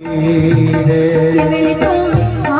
Give me a